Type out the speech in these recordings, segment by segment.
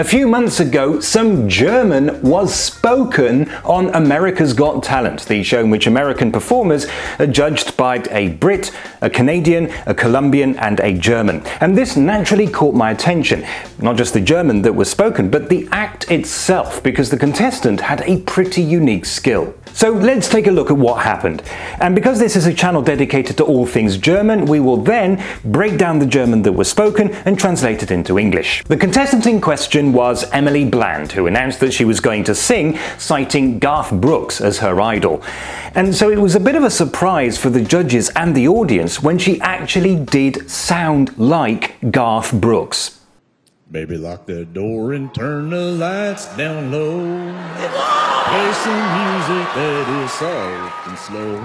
A few months ago, some German was spoken on America's Got Talent, the show in which American performers are judged by a Brit, a Canadian, a Colombian, and a German. And this naturally caught my attention. Not just the German that was spoken, but the act itself, because the contestant had a pretty unique skill. So let's take a look at what happened. And because this is a channel dedicated to all things German, we will then break down the German that was spoken and translate it into English. The contestant in question was Emily Bland, who announced that she was going to sing, citing Garth Brooks as her idol. And so it was a bit of a surprise for the judges and the audience when she actually did sound like Garth Brooks. Baby, lock the door and turn the lights down low. Play some music that is soft and slow.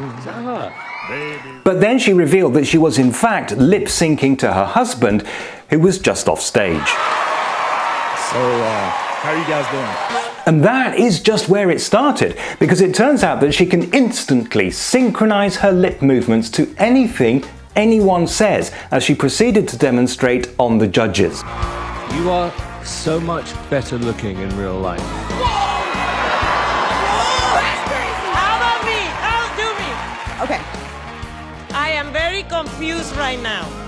But then she revealed that she was in fact lip syncing to her husband, who was just off stage. So, uh, how are you guys doing? And that is just where it started, because it turns out that she can instantly synchronize her lip movements to anything anyone says, as she proceeded to demonstrate on the judges. You are so much better looking in real life. How about me? How do me? Okay. I am very confused right now.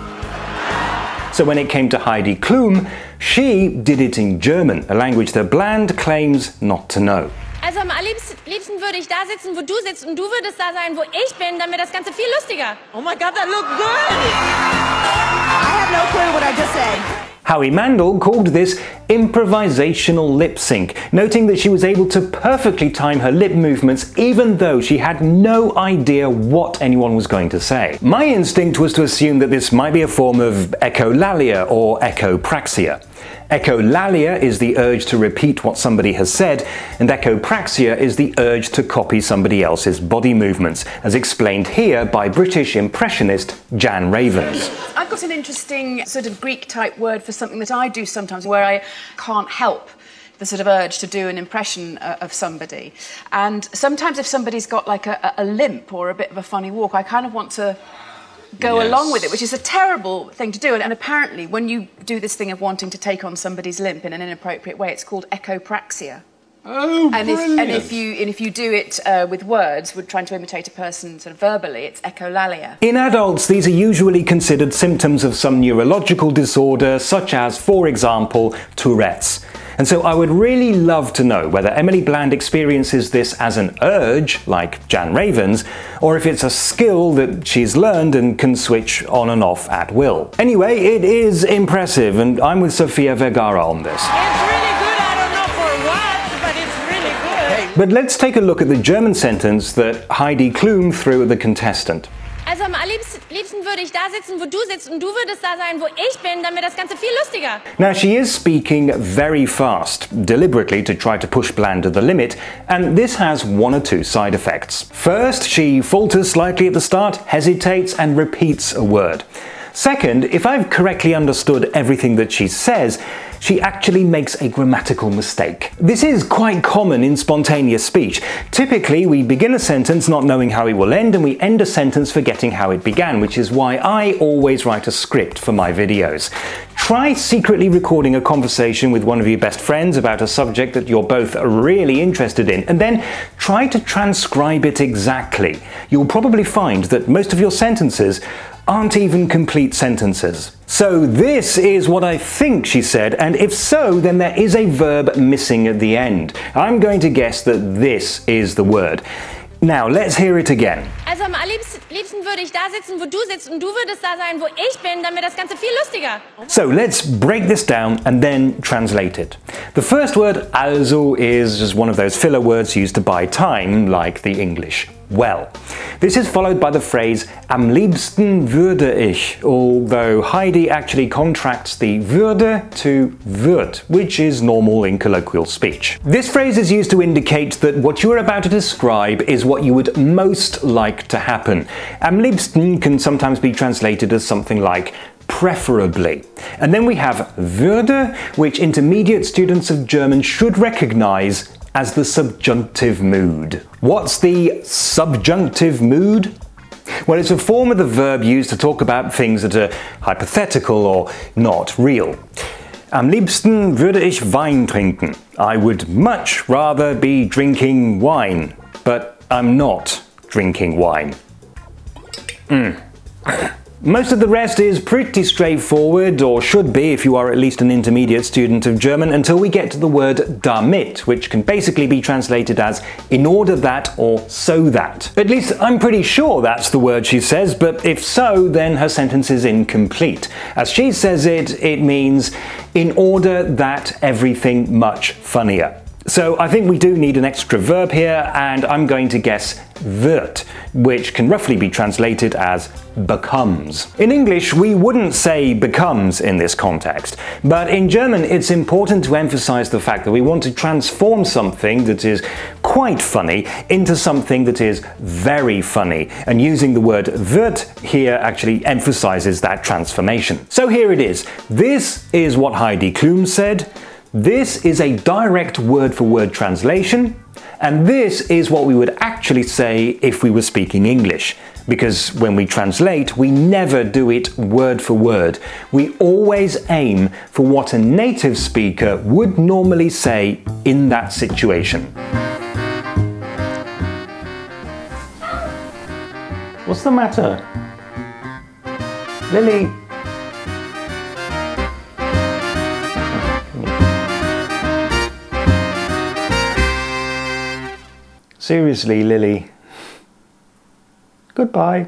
So when it came to Heidi Klum, she did it in German, a language that Bland claims not to know. Also am allerliebsten liebsten würde ich da sitzen, wo du sitzt und du würdest da sein, wo ich bin, dann wäre das Ganze viel lustiger. Oh my god, that looked good! I have no clue what I just said. Howie Mandel called this improvisational lip sync, noting that she was able to perfectly time her lip movements even though she had no idea what anyone was going to say. My instinct was to assume that this might be a form of echolalia or echopraxia. Echolalia is the urge to repeat what somebody has said, and echopraxia is the urge to copy somebody else's body movements, as explained here by British impressionist Jan Ravens. I've an interesting sort of Greek type word for something that I do sometimes where I can't help the sort of urge to do an impression uh, of somebody. And sometimes if somebody's got like a, a limp or a bit of a funny walk, I kind of want to go Yes. along with it, which is a terrible thing to do. And, and apparently, when you do this thing of wanting to take on somebody's limp in an inappropriate way, it's called echopraxia. Oh, And if, and if you and if you do it uh, with words, we're trying to imitate a person sort of verbally, it's echolalia. In adults, these are usually considered symptoms of some neurological disorder, such as, for example, Tourette's. And so I would really love to know whether Emily Bland experiences this as an urge, like Jan Ravens, or if it's a skill that she's learned and can switch on and off at will. Anyway, it is impressive, and I'm with Sofia Vergara on this. But let's take a look at the German sentence that Heidi Klum threw at the contestant. Also am liebsten würde ich da sitzen, wo du sitzt und du würdest da sein, wo ich bin, dann wäre das Ganze viel lustiger. Now, she is speaking very fast, deliberately to try to push Bland to the limit, and this has one or two side effects. First, she falters slightly at the start, hesitates, and repeats a word. Second, if I've correctly understood everything that she says, she actually makes a grammatical mistake. This is quite common in spontaneous speech. Typically, we begin a sentence not knowing how it will end, and we end a sentence forgetting how it began, which is why I always write a script for my videos. Try secretly recording a conversation with one of your best friends about a subject that you're both really interested in, and then try to transcribe it exactly. You'll probably find that most of your sentences aren't even complete sentences. So, this is what I think she said, and if so, then there is a verb missing at the end. I'm going to guess that this is the word. Now, let's hear it again. Also am liebsten würde ich da sitzen, wo du sitzt und du würdest da sein, wo ich bin, dann wäre das Ganze viel lustiger. So let's break this down and then translate it. The first word, also, is just one of those filler words used to buy time, like the English well. This is followed by the phrase am liebsten würde ich, although Heidi actually contracts the würde to wird, which is normal in colloquial speech. This phrase is used to indicate that what you are about to describe is what you would most like to happen. Am liebsten can sometimes be translated as something like preferably. And then we have würde, which intermediate students of German should recognize as the subjunctive mood. What's the subjunctive mood? Well, it's a form of the verb used to talk about things that are hypothetical or not real. Am liebsten würde ich Wein trinken. I would much rather be drinking wine, but I'm not drinking wine. Mm. Most of the rest is pretty straightforward, or should be if you are at least an intermediate student of German, until we get to the word damit, which can basically be translated as in order that or so that. At least I'm pretty sure that's the word she says, but if so, then her sentence is incomplete. As she says it, it means in order that everything much funnier. So I think we do need an extra verb here, and I'm going to guess wird, which can roughly be translated as becomes. In English, we wouldn't say becomes in this context, but in German it's important to emphasize the fact that we want to transform something that is quite funny into something that is very funny, and using the word wird here actually emphasizes that transformation. So here it is. This is what Heidi Klum said. This is a direct word for word translation, and this is what we would actually say if we were speaking English. Because when we translate, we never do it word for word. We always aim for what a native speaker would normally say in that situation. What's the matter? Lily, Seriously, Lily. Goodbye.